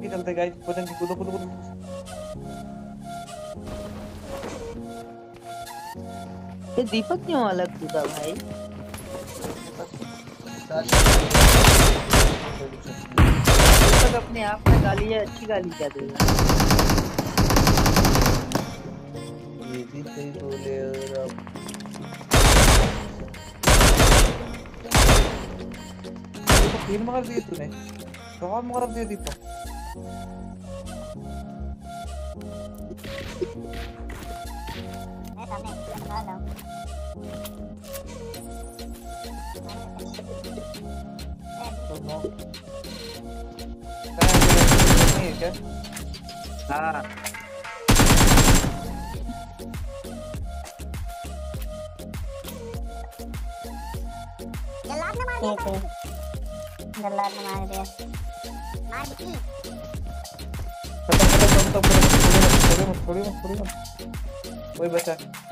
की चलते गाइस पतंग कूदो कूदो कूदो। ये दीपक क्यों अलग कूदा भाई? दीपक अपने आप में गाली है अच्छी गाली क्या देगा ये भी सही बोले और अब दीपक तीन मार दिए तूने। कहाँ मार दिए दीपक। मैं सामने मार रहा हूँ तो नौ कहाँ है? नहीं है क्या हाँ जल्लाद ने मार दिया जल्लाद ने मार दिया Mati. Saltamos, saltamos, saltamos. Voy a pasar.